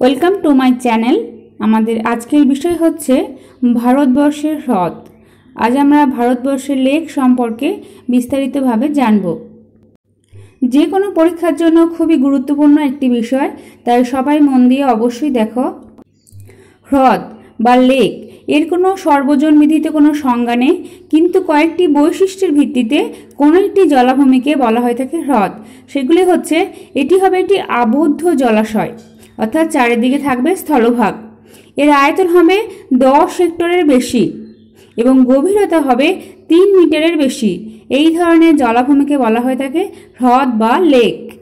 Welcome to my channel আমাদের আজকের বিষয় হচ্ছে ভারতবর্ষের হ্রদ। আজ আমরা ভারতবর্ষের লেক সম্পর্কে বিস্তারিতভাবে জানব। যে কোনো পরীক্ষার জন্য খুবই গুরুত্বপূর্ণ একটি বিষয়, তাই সবাই মন দিয়ে অবশ্যই দেখো। হ্রদ বা লেক, এর কোনো সর্বজনবিধিত কোনো সংজ্ঞা নেই, কিন্তু কয়েকটি বৈশিষ্ট্যের ভিত্তিতে কোনো একটি জলাভূমিকে বলা হয়ে থাকে হ্রদ। সেগুলি হচ্ছে, এটি হবে একটি আবদ্ধ জলাশয়। অর্থাৎ চারিদিকে থাকবে স্থলভাগ। এর আয়তন হবে দশ হেক্টরের বেশি এবং গভীরতা হবে তিন মিটারের বেশি। এই ধরনের জলাভূমিকে বলা হয়ে থাকে হ্রদ বা লেক।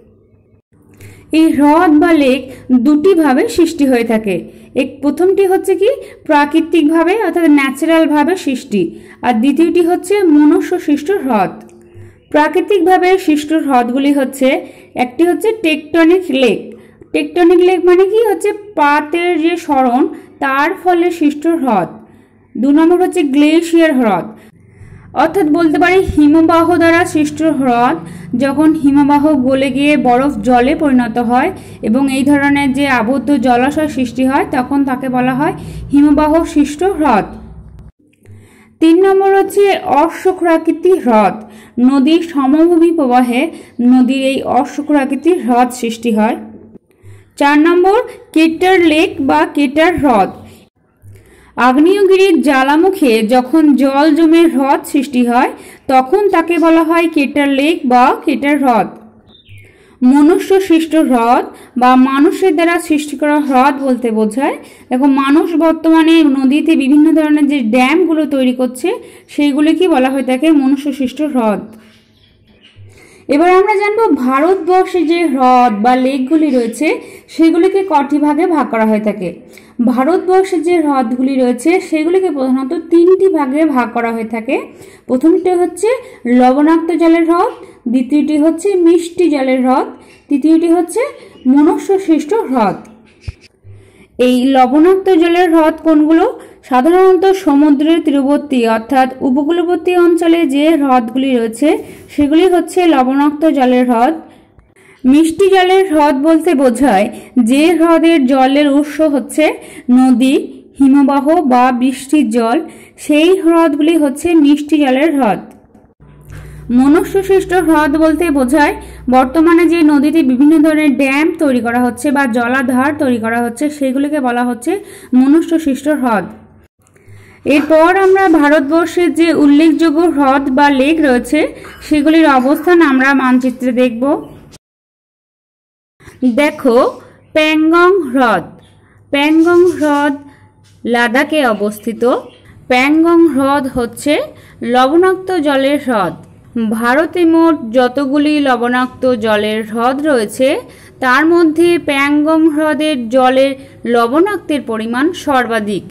এই হ্রদ বা লেক দুটিভাবে সৃষ্টি হয়ে থাকে। এক প্রথমটি হচ্ছে কি? প্রাকৃতিকভাবে অর্থাৎ ন্যাচারালভাবে সৃষ্টি। আর দ্বিতীয়টি হচ্ছে মনুষ্য সৃষ্ট হ্রদ। প্রাকৃতিকভাবে সৃষ্ট হ্রদগুলি হচ্ছে, একটি হচ্ছে টেকটনিক লেক। টেকটনিক লেক মানে কি হচ্ছে পাতের যে সরণ, তার ফলে সৃষ্ট হ্রদ। দু নম্বর হচ্ছে গ্লেশিয়ার হ্রদ। অর্থাৎ বলতে পারি হিমবাহ দ্বারা সৃষ্ট হ্রদ, যখন হিমবাহ গলে গিয়ে বরফ জলে পরিণত হয় এবং এই ধরনের যে আবদ্ধ জলাশয় সৃষ্টি হয়, তখন তাকে বলা হয় হিমবাহ সৃষ্ট হ্রদ। তিন নম্বর হচ্ছে অশ্বক্রাকৃতি হ্রদ। নদীর সমভূমি প্রবাহে নদীর এই অশ্বক্রাকৃতির হ্রদ সৃষ্টি হয়। চার নম্বর, কেটার লেক বা কেটার হ্রদ। আগ্নেয়গিরির জ্বালামুখে যখন জল জমে হ্রদ সৃষ্টি হয়, তখন তাকে বলা হয় কেটার লেক বা কেটার হ্রদ। মনুষ্য সৃষ্ট হ্রদ বা মানুষের দ্বারা সৃষ্টি করা হ্রদ বলতে বোঝায়। দেখো, মানুষ বর্তমানে নদীতে বিভিন্ন ধরনের যে ড্যামগুলো তৈরি করছে, সেইগুলিকে বলা হয়ে থাকে মনুষ্য সৃষ্ট হ্রদ। এবার আমরা জানব ভারতবর্ষে যে হ্রদ বা লেকগুলি রয়েছে, সেগুলিকে কটি ভাগে ভাগ করা হয়ে থাকে? ভারতবর্ষে যে হ্রদগুলি রয়েছে, সেগুলিকে প্রধানত তিনটি ভাগে ভাগ করা হয়ে থাকে। প্রথমটি হচ্ছে লবণাক্ত জলের হ্রদ, দ্বিতীয়টি হচ্ছে মিষ্টি জলের হ্রদ, তৃতীয়টি হচ্ছে মনুষ্য সৃষ্ট হ্রদ। এই লবণাক্ত জলের হ্রদ কোনগুলো? সাধারণত সমুদ্রের তীরবর্তী, অর্থাৎ উপকূলবর্তী অঞ্চলে যে হ্রদগুলি রয়েছে, সেগুলি হচ্ছে লবণাক্ত জলের হ্রদ। মিষ্টি জলের হ্রদ বলতে বোঝায় যে হ্রদের জলের উৎস হচ্ছে নদী, হিমবাহ বা বৃষ্টির জল। সেই হ্রদগুলি হচ্ছে মিষ্টি জলের হ্রদ। মনুষ্য সৃষ্ট হ্রদ বলতে বোঝায় বর্তমানে যে নদীতে বিভিন্ন ধরনের ড্যাম তৈরি করা হচ্ছে বা জলাধার তৈরি করা হচ্ছে, সেগুলিকে বলা হচ্ছে মনুষ্য সৃষ্ট হ্রদ। এরপর আমরা ভারতবর্ষের যে উল্লেখযোগ্য হ্রদ বা লেক রয়েছে, সেগুলির অবস্থান আমরা মানচিত্রে দেখব। দেখো, প্যাংগং হ্রদ। প্যাংগং হ্রদ লাদাখে অবস্থিত। প্যাংগং হ্রদ হচ্ছে লবণাক্ত জলের হ্রদ। ভারতে মোট যতগুলি লবণাক্ত জলের হ্রদ রয়েছে, তার মধ্যে প্যাংগং হ্রদের জলের লবণাক্তের পরিমাণ সর্বাধিক।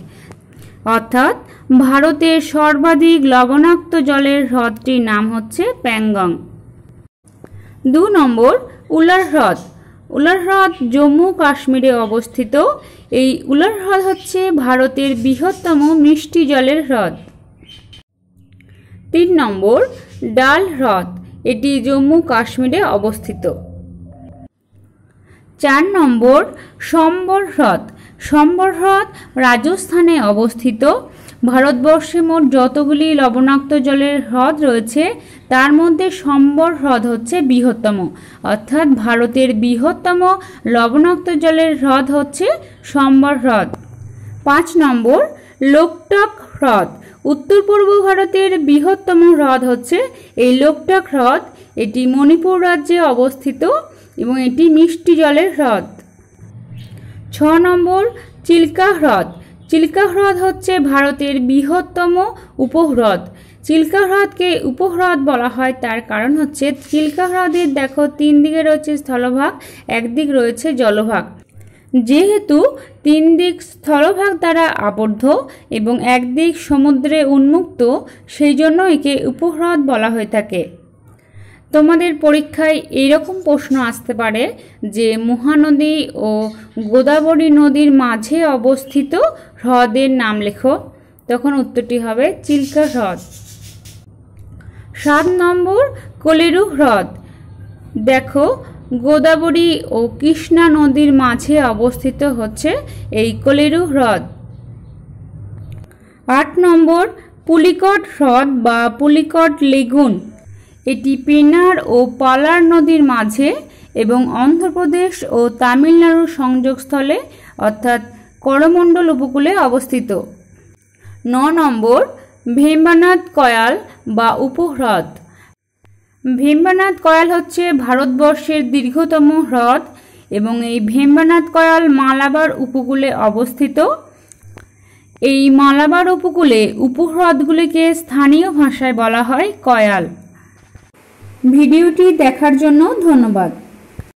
অর্থাৎ ভারতের সর্বাধিক লবণাক্ত জলের হ্রদটির নাম হচ্ছে প্যাংগং। দু নম্বর, উলার হ্রদ। উলার হ্রদ জম্মু কাশ্মীরে অবস্থিত। এই উলার হ্রদ হচ্ছে ভারতের বৃহত্তম মিষ্টি জলের হ্রদ। তিন নম্বর, ডাল হ্রদ। এটি জম্মু কাশ্মীরে অবস্থিত। চার নম্বর, সম্বর হ্রদ। সম্বর হ্রদ রাজস্থানে অবস্থিত। ভারতবর্ষে মোট যতগুলি লবণাক্ত জলের হ্রদ রয়েছে, তার মধ্যে সম্বর হ্রদ হচ্ছে বৃহত্তম। অর্থাৎ ভারতের বৃহত্তম লবণাক্ত জলের হ্রদ হচ্ছে সম্বর হ্রদ পাঁচ নম্বর, লোকটক হ্রদ। উত্তর পূর্ব ভারতের বৃহত্তম হ্রদ হচ্ছে এই লোকটক হ্রদ। এটি মণিপুর রাজ্যে অবস্থিত এবং এটি মিষ্টি জলের হ্রদ। ছ নম্বর, চিল্কা হ্রদ। চিল্কা হ্রদ হচ্ছে ভারতের বৃহত্তম উপহ্রদ। চিল্কা হ্রদকে উপহ্রদ বলা হয়, তার কারণ হচ্ছে চিল্কা হ্রদের, দেখো, তিন দিকে রয়েছে স্থলভাগ, একদিক রয়েছে জলভাগ। যেহেতু তিন দিক স্থলভাগ দ্বারা আবদ্ধ এবং একদিক সমুদ্রে উন্মুক্ত, সেই জন্য একে উপহ্রদ বলা হয়ে থাকে। তোমাদের পরীক্ষায় এইরকম প্রশ্ন আসতে পারে যে মহানদী ও গোদাবরী নদীর মাঝে অবস্থিত হ্রদের নাম লেখো। তখন উত্তরটি হবে চিল্কা হ্রদ। সাত নম্বর কলেরু হ্রদ। দেখো, গোদাবরী ও কৃষ্ণা নদীর মাঝে অবস্থিত হচ্ছে এই কলিরু হ্রদ। আট নম্বর পুলিকট হ্রদ বা পুলিকট লেগুন। এটি পেনার ও পালার নদীর মাঝে এবং অন্ধ্রপ্রদেশ ও তামিলনাড়ুর সংযোগস্থলে, অর্থাৎ করমণ্ডল উপকূলে অবস্থিত। ন নম্বর, ভেম্বানাথ কয়াল বা উপহ্রদ। ভেম্বানাথ কয়াল হচ্ছে ভারতবর্ষের দীর্ঘতম হ্রদ এবং এই ভেম্বানাথ কয়াল মালাবার উপকূলে অবস্থিত। এই মালাবার উপকূলে উপহ্রদগুলিকে স্থানীয় ভাষায় বলা হয় কয়াল। ভিডিওটি দেখার জন্য ধন্যবাদ।